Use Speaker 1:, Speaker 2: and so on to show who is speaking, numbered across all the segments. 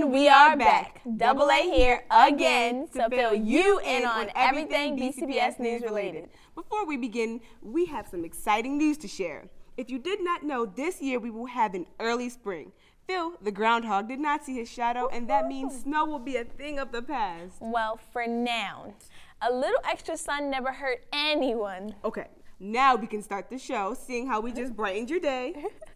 Speaker 1: And we are back. Double A here again to fill you in on everything BCPS news related.
Speaker 2: Before we begin, we have some exciting news to share. If you did not know, this year we will have an early spring. Phil, the groundhog, did not see his shadow, and that means snow will be a thing of the past.
Speaker 1: Well, for now, a little extra sun never hurt anyone.
Speaker 2: Okay, now we can start the show, seeing how we just brightened your day.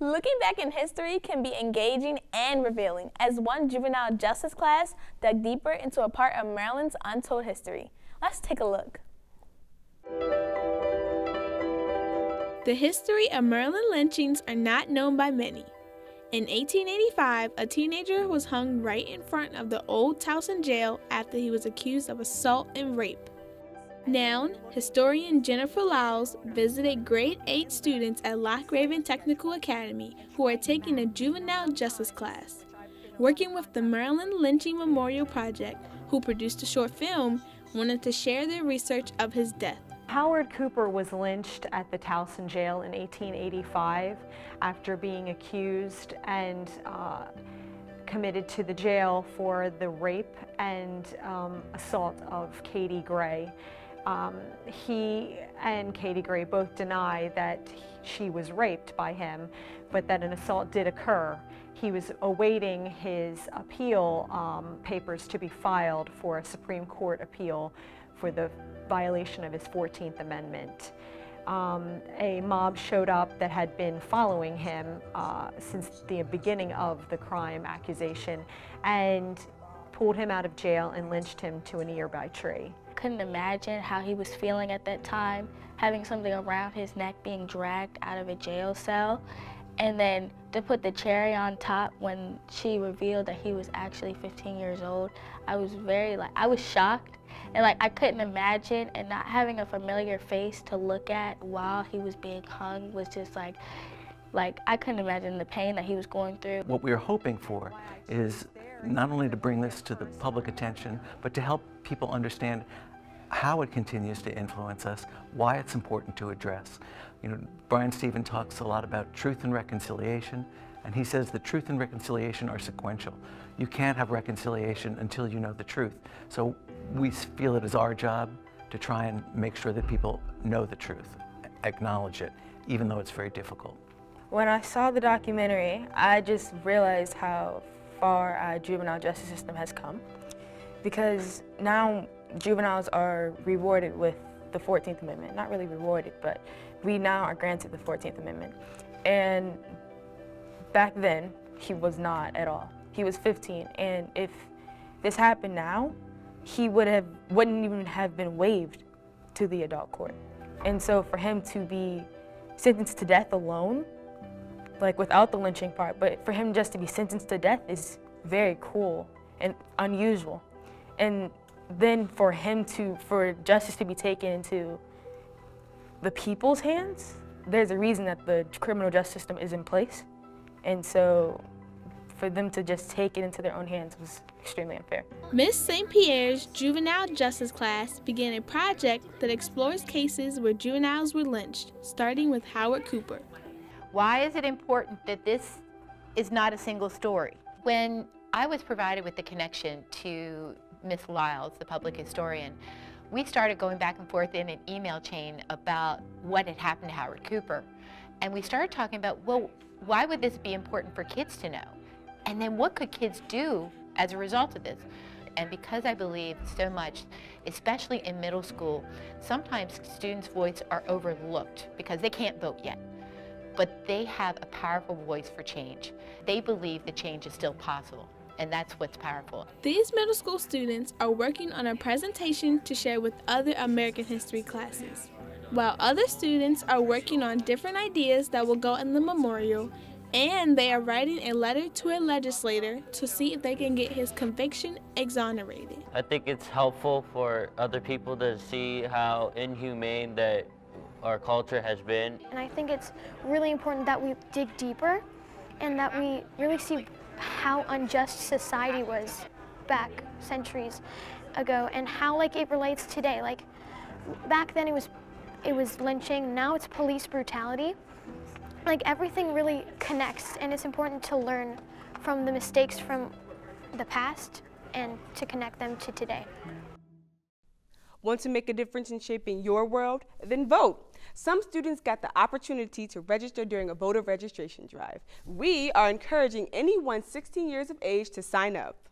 Speaker 1: Looking back in history can be engaging and revealing, as one juvenile justice class dug deeper into a part of Maryland's untold history. Let's take a look.
Speaker 3: The history of Maryland lynchings are not known by many. In 1885, a teenager was hung right in front of the old Towson jail after he was accused of assault and rape. Now, historian Jennifer Lyles visited grade 8 students at Loch Raven Technical Academy who are taking a juvenile justice class. Working with the Maryland Lynching Memorial Project, who produced a short film, wanted to share their research of his death.
Speaker 4: Howard Cooper was lynched at the Towson jail in 1885 after being accused and uh, committed to the jail for the rape and um, assault of Katie Gray. Um, he and Katie Gray both deny that she was raped by him, but that an assault did occur. He was awaiting his appeal um, papers to be filed for a Supreme Court appeal for the violation of his 14th Amendment. Um, a mob showed up that had been following him uh, since the beginning of the crime accusation and pulled him out of jail and lynched him to a nearby tree.
Speaker 5: Couldn't imagine how he was feeling at that time, having something around his neck being dragged out of a jail cell. And then to put the cherry on top when she revealed that he was actually 15 years old, I was very like, I was shocked and like I couldn't imagine and not having a familiar face to look at while he was being hung was just like like I couldn't imagine the pain that he was going through.
Speaker 6: What we are hoping for is not only to bring this to the public attention, but to help people understand how it continues to influence us, why it's important to address. You know, Brian Steven talks a lot about truth and reconciliation, and he says that truth and reconciliation are sequential. You can't have reconciliation until you know the truth. So we feel it is our job to try and make sure that people know the truth, acknowledge it, even though it's very difficult.
Speaker 7: When I saw the documentary, I just realized how far our juvenile justice system has come. Because now juveniles are rewarded with the 14th Amendment. Not really rewarded, but we now are granted the 14th Amendment. And back then, he was not at all. He was 15, and if this happened now, he would have wouldn't even have been waived to the adult court. And so for him to be sentenced to death alone, like without the lynching part, but for him just to be sentenced to death is very cool and unusual. And then for him to, for justice to be taken into the people's hands, there's a reason that the criminal justice system is in place. And so for them to just take it into their own hands was extremely unfair.
Speaker 3: Miss St. Pierre's juvenile justice class began a project that explores cases where juveniles were lynched, starting with Howard Cooper.
Speaker 8: Why is it important that this is not a single story? When I was provided with the connection to Miss Lyles, the public historian, we started going back and forth in an email chain about what had happened to Howard Cooper. And we started talking about, well, why would this be important for kids to know? And then what could kids do as a result of this? And because I believe so much, especially in middle school, sometimes students' voices are overlooked because they can't vote yet. But they have a powerful voice for change. They believe the change is still possible and that's what's powerful.
Speaker 3: These middle school students are working on a presentation to share with other American history classes, while other students are working on different ideas that will go in the memorial and they are writing a letter to a legislator to see if they can get his conviction exonerated.
Speaker 9: I think it's helpful for other people to see how inhumane that our culture has been.
Speaker 10: And I think it's really important that we dig deeper and that we really see how unjust society was back centuries ago and how like it relates today. Like back then it was it was lynching, now it's police brutality like everything really connects and it's important to learn from the mistakes from the past and to connect them to today.
Speaker 2: Want to make a difference in shaping your world? Then vote. Some students got the opportunity to register during a voter registration drive. We are encouraging anyone 16 years of age to sign up.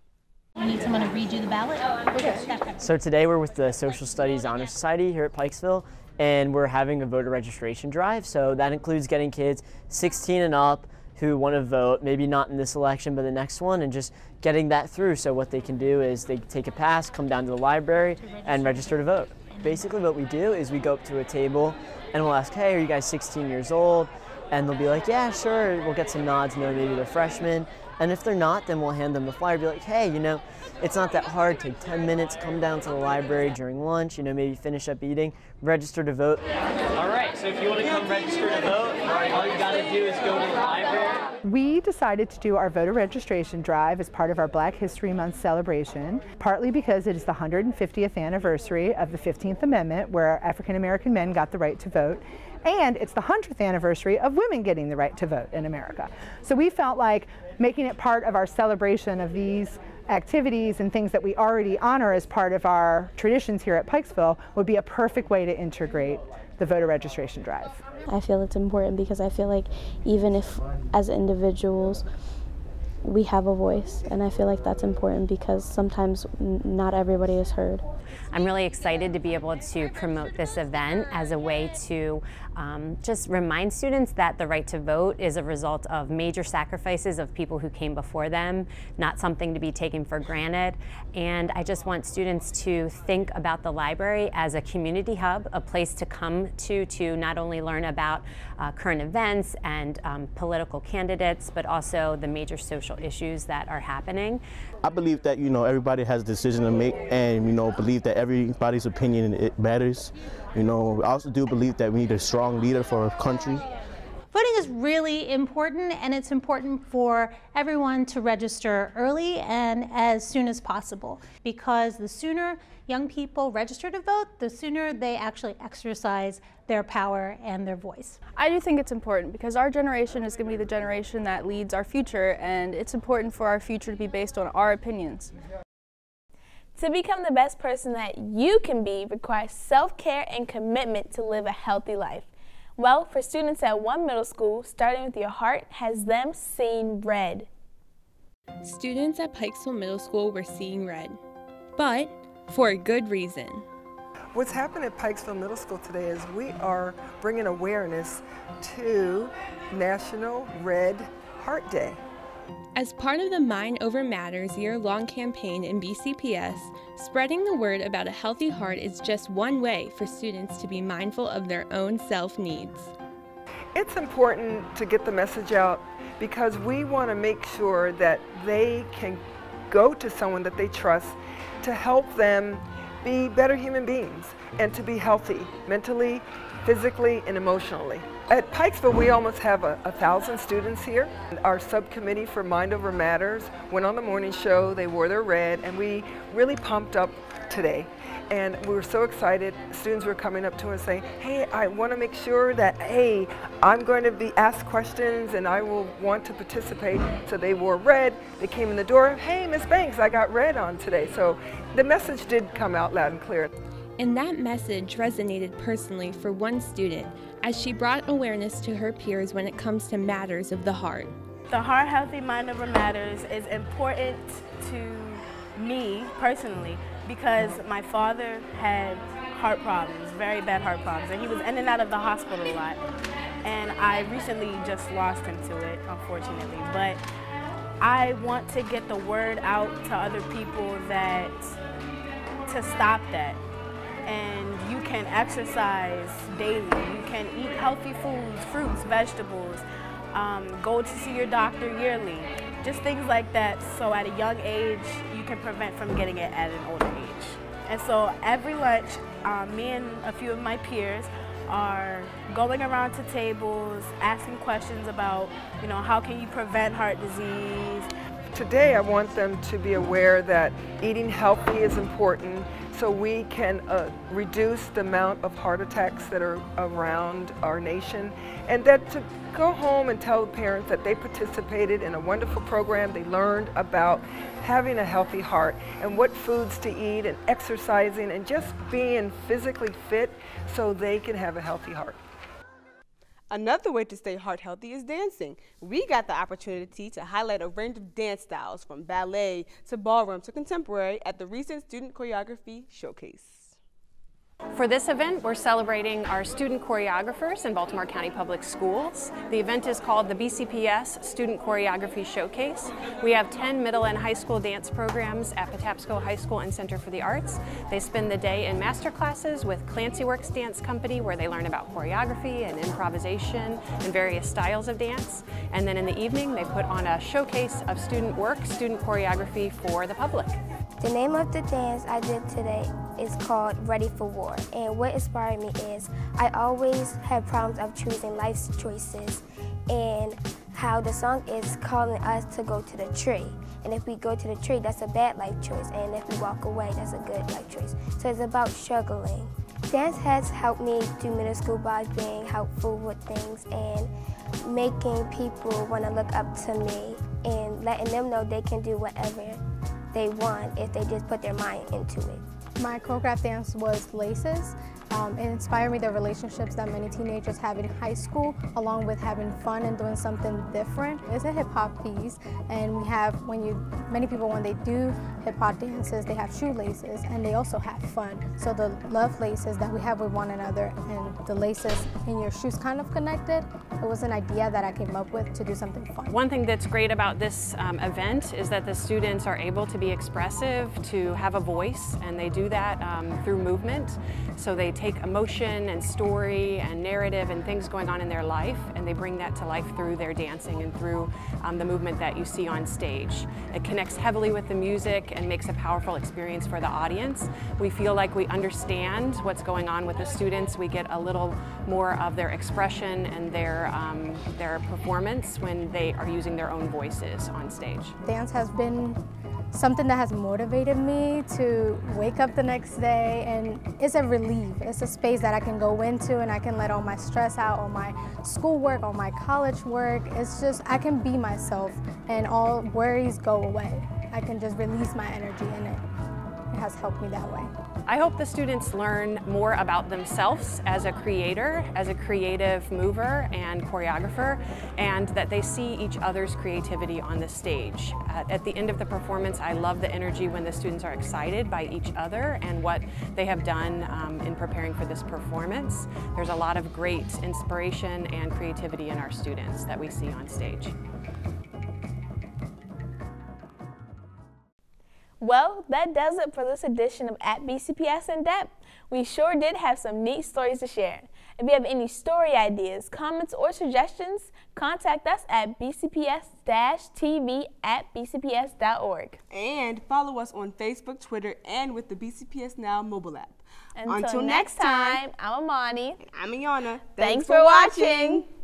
Speaker 11: You need someone to read you the ballot? Okay.
Speaker 12: So today we're with the Social Studies Honor Society here at Pikesville and we're having a voter registration drive. So that includes getting kids 16 and up who want to vote, maybe not in this election, but the next one, and just getting that through. So what they can do is they take a pass, come down to the library, and register to vote. Basically what we do is we go up to a table and we'll ask, hey, are you guys 16 years old? And they'll be like, yeah, sure. We'll get some nods, know maybe they're freshmen. And if they're not, then we'll hand them the flyer, be like, hey, you know, it's not that hard. Take 10 minutes, come down to the library during lunch, you know, maybe finish up eating, register to vote.
Speaker 13: All right, so if you want to come register to vote, all you got to do is go to the library.
Speaker 14: We decided to do our voter registration drive as part of our Black History Month celebration, partly because it is the 150th anniversary of the 15th Amendment, where African American men got the right to vote, and it's the 100th anniversary of women getting the right to vote in America. So we felt like making it part of our celebration of these activities and things that we already honor as part of our traditions here at Pikesville would be a perfect way to integrate the voter registration drive.
Speaker 15: I feel it's important because I feel like even if as individuals we have a voice and I feel like that's important because sometimes not everybody is heard.
Speaker 16: I'm really excited to be able to promote this event as a way to um, just remind students that the right to vote is a result of major sacrifices of people who came before them, not something to be taken for granted. And I just want students to think about the library as a community hub, a place to come to to not only learn about uh, current events and um, political candidates, but also the major social issues that are happening.
Speaker 17: I believe that, you know, everybody has a decision to make and, you know, believe that everybody's opinion it matters. You know, I also do believe that we need a strong leader for our country.
Speaker 11: Voting is really important, and it's important for everyone to register early and as soon as possible because the sooner young people register to vote, the sooner they actually exercise their power and their voice.
Speaker 18: I do think it's important because our generation is going to be the generation that leads our future, and it's important for our future to be based on our opinions.
Speaker 1: To become the best person that you can be requires self-care and commitment to live a healthy life. Well, for students at one middle school, starting with your heart has them seeing red.
Speaker 3: Students at Pikesville Middle School were seeing red, but for a good reason.
Speaker 19: What's happened at Pikesville Middle School today is we are bringing awareness to National Red Heart Day.
Speaker 3: As part of the Mind Over Matters year long campaign in BCPS, spreading the word about a healthy heart is just one way for students to be mindful of their own self needs.
Speaker 19: It's important to get the message out because we want to make sure that they can go to someone that they trust to help them be better human beings and to be healthy mentally, physically, and emotionally. At Pikesville, we almost have a, a, thousand students here. Our subcommittee for Mind Over Matters went on the morning show, they wore their red, and we really pumped up today. And we were so excited. Students were coming up to us saying, hey, I want to make sure that, hey, I'm going to be asked questions and I will want to participate. So they wore red. They came in the door, hey, Miss Banks, I got red on today. So the message did come out loud and clear.
Speaker 3: And that message resonated personally for one student as she brought awareness to her peers when it comes to matters of the heart.
Speaker 20: The Heart Healthy Mind Over Matters is important to me personally because my father had heart problems, very bad heart problems, and he was in and out of the hospital a lot. And I recently just lost him to it, unfortunately. But I want to get the word out to other people that to stop that and you can exercise daily. You can eat healthy foods, fruits, vegetables, um, go to see your doctor yearly. Just things like that so at a young age you can prevent from getting it at an older age. And so every lunch, um, me and a few of my peers are going around to tables, asking questions about, you know, how can you prevent heart disease,
Speaker 19: Today I want them to be aware that eating healthy is important, so we can uh, reduce the amount of heart attacks that are around our nation and that to go home and tell the parents that they participated in a wonderful program, they learned about having a healthy heart and what foods to eat and exercising and just being physically fit so they can have a healthy heart.
Speaker 2: Another way to stay heart healthy is dancing. We got the opportunity to highlight a range of dance styles from ballet to ballroom to contemporary at the recent Student Choreography Showcase.
Speaker 21: For this event, we're celebrating our student choreographers in Baltimore County Public Schools. The event is called the BCPS Student Choreography Showcase. We have 10 middle and high school dance programs at Patapsco High School and Center for the Arts. They spend the day in master classes with Clancy Works Dance Company where they learn about choreography and improvisation and various styles of dance. And then in the evening, they put on a showcase of student work, student choreography for the public.
Speaker 22: The name of the dance I did today is called Ready for War. And what inspired me is I always have problems of choosing life's choices and how the song is calling us to go to the tree. And if we go to the tree, that's a bad life choice. And if we walk away, that's a good life choice. So it's about struggling. Dance has helped me through middle school by being helpful with things and making people want to look up to me and letting them know they can do whatever they want if they just put their mind into it.
Speaker 23: My choreographed dance was Laces. Um, it inspired me the relationships that many teenagers have in high school, along with having fun and doing something different. It's a hip hop piece, and we have when you many people when they do hip hop dances, they have shoelaces and they also have fun. So the love laces that we have with one another and the laces in your shoes kind of connected. It was an idea that I came up with to do something fun.
Speaker 21: One thing that's great about this um, event is that the students are able to be expressive, to have a voice, and they do that um, through movement. So they take emotion and story and narrative and things going on in their life and they bring that to life through their dancing and through um, the movement that you see on stage. It connects heavily with the music and makes a powerful experience for the audience. We feel like we understand what's going on with the students. We get a little more of their expression and their, um, their performance when they are using their own voices on stage.
Speaker 23: Dance has been something that has motivated me to wake up the next day and it's a relief. It's a space that I can go into and I can let all my stress out, all my schoolwork, all my college work. It's just, I can be myself and all worries go away. I can just release my energy in it. Has helped me that way.
Speaker 21: I hope the students learn more about themselves as a creator, as a creative mover and choreographer, and that they see each other's creativity on the stage. At, at, the end of the performance, I love the energy when the students are excited by each other and what they have done um, in preparing for this performance. There's a lot of great inspiration and creativity in our students that we see on stage.
Speaker 1: Well, that does it for this edition of At BCPS In Depth. We sure did have some neat stories to share. If you have any story ideas, comments, or suggestions, contact us at bcps-tv at bcps.org.
Speaker 2: And follow us on Facebook, Twitter, and with the BCPS Now mobile app.
Speaker 1: Until, Until next time, I'm Amani.
Speaker 2: I'm Iana.
Speaker 1: Thanks, Thanks for, for watching. watching.